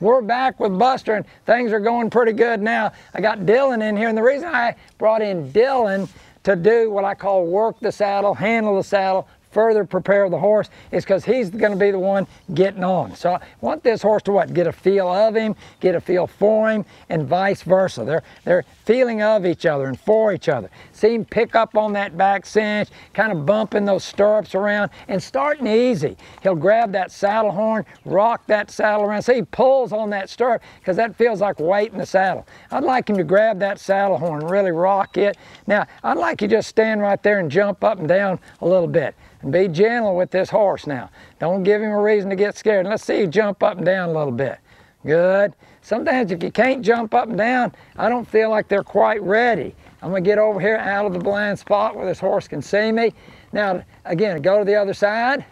we're back with Buster and things are going pretty good now. I got Dylan in here and the reason I brought in Dylan to do what I call work the saddle, handle the saddle, further prepare the horse is because he's going to be the one getting on. So I want this horse to what? Get a feel of him, get a feel for him, and vice versa. They're, they're feeling of each other and for each other. See him pick up on that back cinch, kind of bumping those stirrups around and starting easy. He'll grab that saddle horn, rock that saddle around. See, he pulls on that stirrup because that feels like weight in the saddle. I'd like him to grab that saddle horn, really rock it. Now, I'd like you just stand right there and jump up and down a little bit. And be gentle with this horse now. Don't give him a reason to get scared. let's see you jump up and down a little bit. Good. Sometimes if you can't jump up and down, I don't feel like they're quite ready. I'm gonna get over here out of the blind spot where this horse can see me. Now, again, go to the other side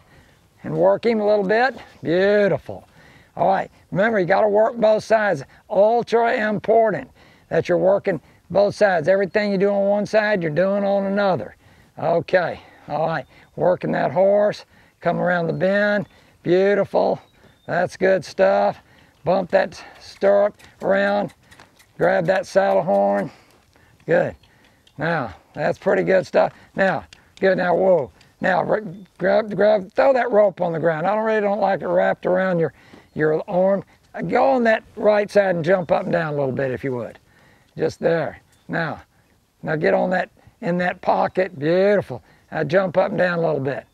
and work him a little bit. Beautiful. All right, remember you gotta work both sides. Ultra important that you're working both sides. Everything you do on one side, you're doing on another. Okay, all right, working that horse, come around the bend, beautiful, that's good stuff. Bump that stirrup around, grab that saddle horn, good. Now, that's pretty good stuff. Now, good, now, whoa. Now, grab, grab, throw that rope on the ground. I really don't like it wrapped around your, your arm. Go on that right side and jump up and down a little bit if you would. Just there. Now, now get on that, in that pocket, beautiful. Now jump up and down a little bit.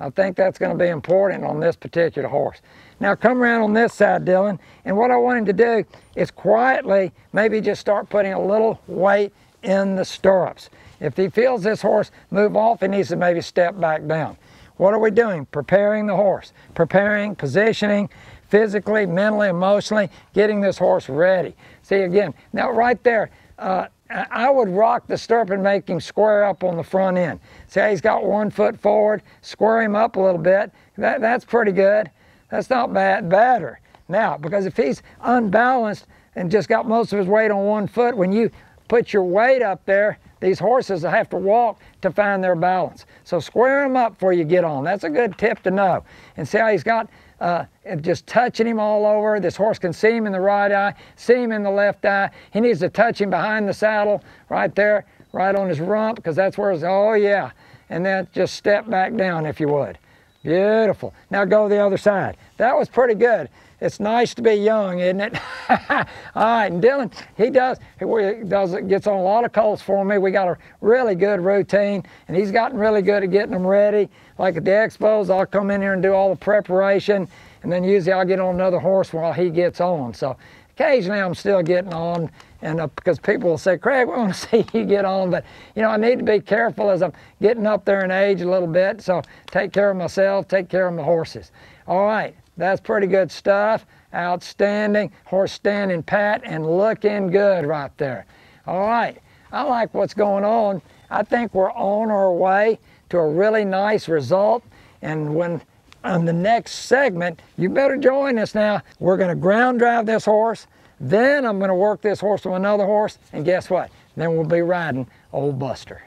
I think that's going to be important on this particular horse. Now come around on this side, Dylan, and what I want him to do is quietly maybe just start putting a little weight in the stirrups. If he feels this horse move off, he needs to maybe step back down. What are we doing? Preparing the horse, preparing, positioning, physically, mentally, emotionally, getting this horse ready. See again, now right there, uh, I would rock the stirrup and make him square up on the front end. See how he's got one foot forward, square him up a little bit. That, that's pretty good. That's not bad, better. Now, because if he's unbalanced and just got most of his weight on one foot, when you put your weight up there, these horses have to walk to find their balance. So square them up before you get on. That's a good tip to know. And see how he's got uh, just touching him all over. This horse can see him in the right eye, see him in the left eye. He needs to touch him behind the saddle right there, right on his rump, because that's where it's, oh yeah. And then just step back down if you would. Beautiful. Now go the other side. That was pretty good. It's nice to be young, isn't it? All right, and Dylan, he does, he does gets on a lot of colts for me. We got a really good routine, and he's gotten really good at getting them ready. Like at the expos, I'll come in here and do all the preparation, and then usually I'll get on another horse while he gets on. So occasionally I'm still getting on, and uh, because people will say, Craig, we want to see you get on, but you know I need to be careful as I'm getting up there in age a little bit. So take care of myself, take care of my horses. All right, that's pretty good stuff. Outstanding. Horse standing pat and looking good right there. All right. I like what's going on. I think we're on our way to a really nice result. And when on the next segment, you better join us now. We're going to ground drive this horse. Then I'm going to work this horse to another horse. And guess what? Then we'll be riding Old Buster.